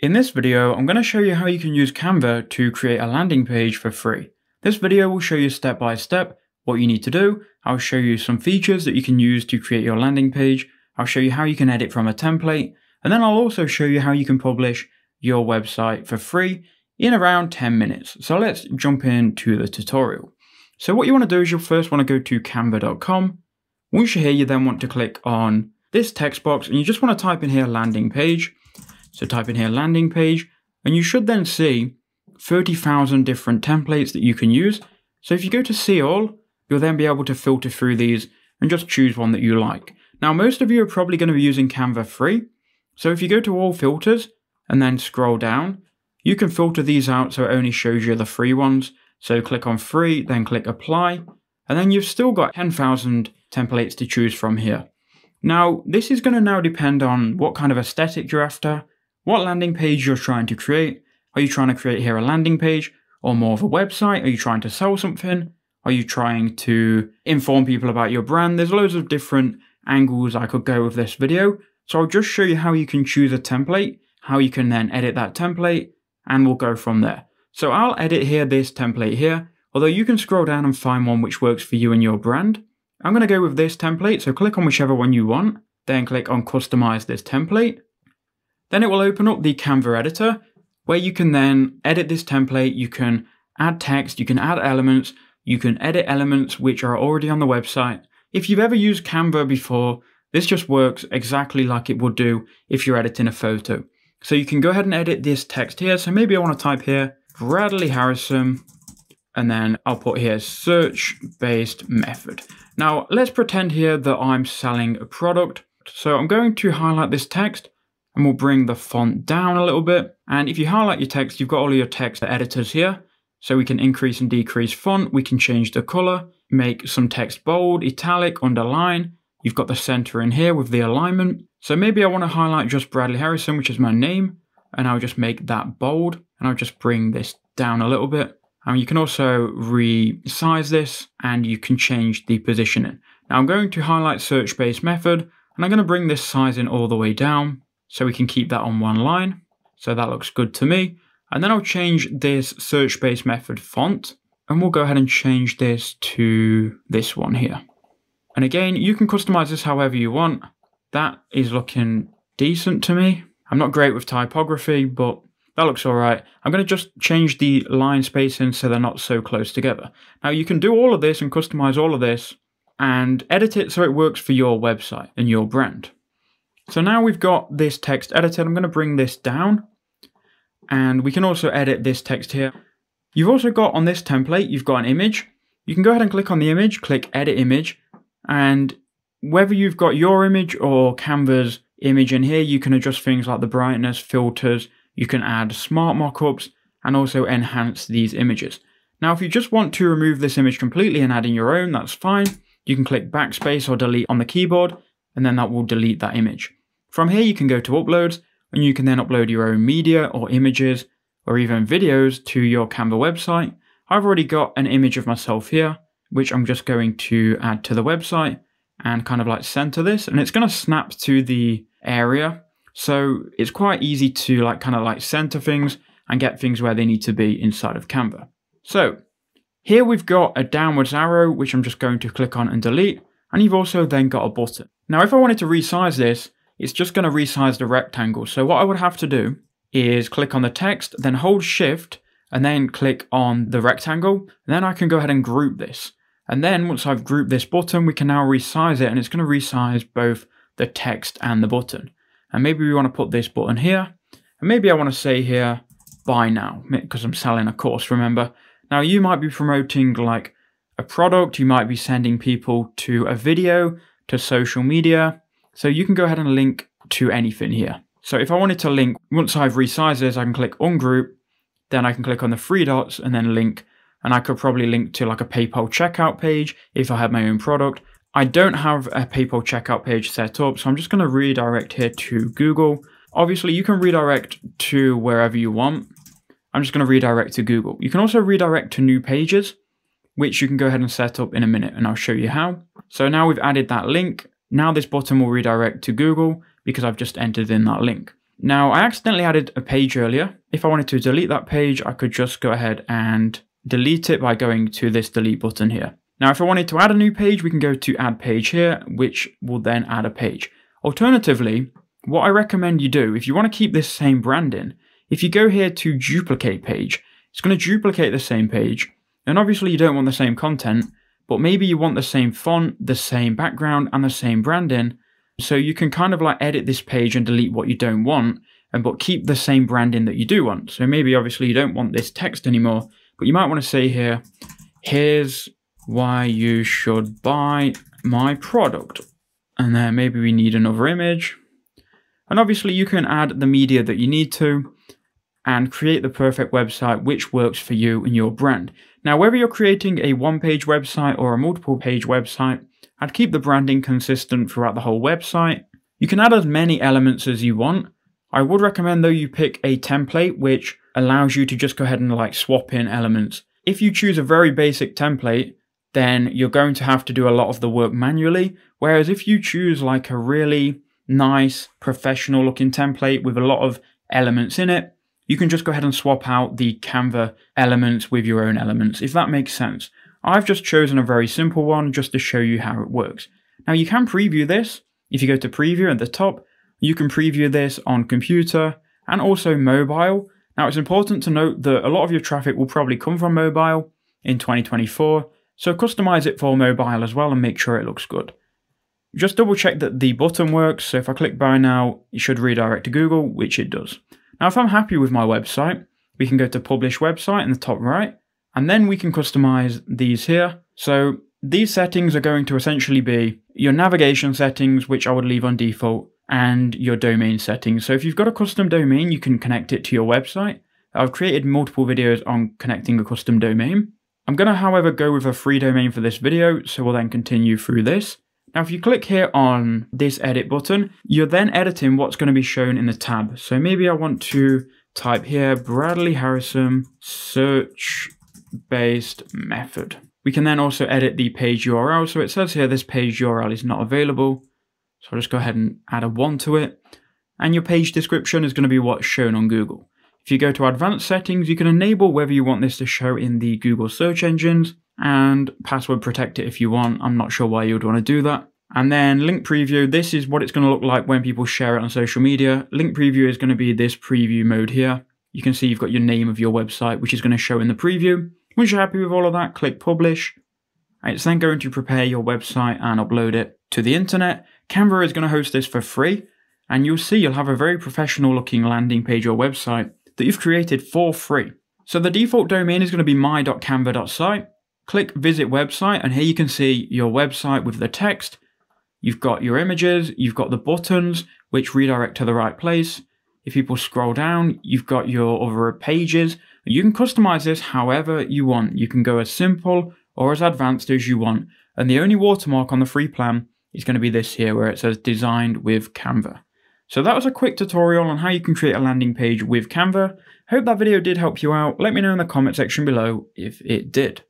In this video, I'm going to show you how you can use Canva to create a landing page for free. This video will show you step by step what you need to do. I'll show you some features that you can use to create your landing page. I'll show you how you can edit from a template. And then I'll also show you how you can publish your website for free in around 10 minutes. So let's jump into the tutorial. So what you want to do is you'll first want to go to canva.com. Once you're here, you then want to click on this text box and you just want to type in here landing page. So type in here landing page and you should then see 30,000 different templates that you can use. So if you go to see all, you'll then be able to filter through these and just choose one that you like. Now, most of you are probably going to be using Canva free. So if you go to all filters and then scroll down, you can filter these out so it only shows you the free ones. So click on free, then click apply, and then you've still got 10,000 templates to choose from here. Now, this is going to now depend on what kind of aesthetic you're after, what landing page you're trying to create. Are you trying to create here a landing page or more of a website? Are you trying to sell something? Are you trying to inform people about your brand? There's loads of different angles I could go with this video. So I'll just show you how you can choose a template, how you can then edit that template, and we'll go from there. So I'll edit here this template here, although you can scroll down and find one which works for you and your brand. I'm going to go with this template, so click on whichever one you want, then click on customize this template. Then it will open up the Canva editor where you can then edit this template. You can add text, you can add elements, you can edit elements which are already on the website. If you've ever used Canva before, this just works exactly like it would do if you're editing a photo. So you can go ahead and edit this text here. So maybe I want to type here Bradley Harrison and then I'll put here search based method. Now let's pretend here that I'm selling a product. So I'm going to highlight this text and we'll bring the font down a little bit. And if you highlight your text, you've got all your text editors here. So we can increase and decrease font. We can change the color, make some text bold, italic, underline. You've got the center in here with the alignment. So maybe I want to highlight just Bradley Harrison, which is my name, and I'll just make that bold and I'll just bring this down a little bit. And you can also resize this and you can change the positioning. Now I'm going to highlight search based method and I'm going to bring this sizing all the way down so we can keep that on one line. So that looks good to me. And then I'll change this search based method font and we'll go ahead and change this to this one here. And again, you can customize this however you want. That is looking decent to me. I'm not great with typography, but that looks all right. I'm going to just change the line spacing so they're not so close together. Now you can do all of this and customize all of this and edit it so it works for your website and your brand. So now we've got this text edited, I'm going to bring this down and we can also edit this text here. You've also got on this template, you've got an image. You can go ahead and click on the image, click edit image, and whether you've got your image or Canva's image in here, you can adjust things like the brightness, filters, you can add smart mockups, and also enhance these images. Now, if you just want to remove this image completely and add in your own, that's fine. You can click backspace or delete on the keyboard, and then that will delete that image. From here, you can go to uploads and you can then upload your own media or images or even videos to your Canva website. I've already got an image of myself here, which I'm just going to add to the website and kind of like center this and it's going to snap to the area. So it's quite easy to like kind of like center things and get things where they need to be inside of Canva. So here we've got a downwards arrow, which I'm just going to click on and delete. And you've also then got a button. Now, if I wanted to resize this, it's just going to resize the rectangle. So what I would have to do is click on the text, then hold shift, and then click on the rectangle. Then I can go ahead and group this. And then once I've grouped this button, we can now resize it and it's going to resize both the text and the button. And maybe we want to put this button here. And maybe I want to say here, buy now, because I'm selling a course, remember. Now you might be promoting like a product, you might be sending people to a video, to social media, so you can go ahead and link to anything here. So if I wanted to link, once I've resized this, I can click ungroup, then I can click on the three dots and then link. And I could probably link to like a PayPal checkout page if I had my own product. I don't have a PayPal checkout page set up, so I'm just going to redirect here to Google. Obviously, you can redirect to wherever you want. I'm just going to redirect to Google. You can also redirect to new pages, which you can go ahead and set up in a minute, and I'll show you how. So now we've added that link. Now this button will redirect to Google because I've just entered in that link. Now, I accidentally added a page earlier. If I wanted to delete that page, I could just go ahead and delete it by going to this delete button here. Now, if I wanted to add a new page, we can go to add page here, which will then add a page. Alternatively, what I recommend you do, if you want to keep this same branding, if you go here to duplicate page, it's going to duplicate the same page. And obviously you don't want the same content, but maybe you want the same font, the same background, and the same branding. So you can kind of like edit this page and delete what you don't want, and but keep the same branding that you do want. So maybe obviously you don't want this text anymore, but you might want to say here, here's why you should buy my product. And then maybe we need another image. And obviously you can add the media that you need to and create the perfect website which works for you and your brand. Now, whether you're creating a one page website or a multiple page website, I'd keep the branding consistent throughout the whole website. You can add as many elements as you want. I would recommend though you pick a template which allows you to just go ahead and like swap in elements. If you choose a very basic template, then you're going to have to do a lot of the work manually. Whereas if you choose like a really nice professional looking template with a lot of elements in it, you can just go ahead and swap out the Canva elements with your own elements, if that makes sense. I've just chosen a very simple one just to show you how it works. Now you can preview this. If you go to preview at the top, you can preview this on computer and also mobile. Now it's important to note that a lot of your traffic will probably come from mobile in 2024, so customize it for mobile as well and make sure it looks good. Just double check that the button works, so if I click buy now, it should redirect to Google, which it does. Now, if I'm happy with my website, we can go to publish website in the top right, and then we can customize these here. So these settings are going to essentially be your navigation settings, which I would leave on default, and your domain settings. So if you've got a custom domain, you can connect it to your website. I've created multiple videos on connecting a custom domain. I'm going to, however, go with a free domain for this video, so we'll then continue through this. Now, if you click here on this edit button, you're then editing what's going to be shown in the tab. So maybe I want to type here Bradley Harrison search based method. We can then also edit the page URL. So it says here this page URL is not available. So I'll just go ahead and add a one to it. And your page description is going to be what's shown on Google. If you go to advanced settings, you can enable whether you want this to show in the Google search engines and password protect it if you want. I'm not sure why you would want to do that. And then link preview, this is what it's going to look like when people share it on social media. Link preview is going to be this preview mode here. You can see you've got your name of your website, which is going to show in the preview. Once you're happy with all of that, click publish. It's then going to prepare your website and upload it to the internet. Canva is going to host this for free, and you'll see you'll have a very professional looking landing page or website that you've created for free. So the default domain is going to be my.canva.site. Click visit website and here you can see your website with the text. You've got your images, you've got the buttons which redirect to the right place. If people scroll down, you've got your other pages. You can customize this however you want. You can go as simple or as advanced as you want. And the only watermark on the free plan is going to be this here where it says designed with Canva. So that was a quick tutorial on how you can create a landing page with Canva. Hope that video did help you out. Let me know in the comment section below if it did.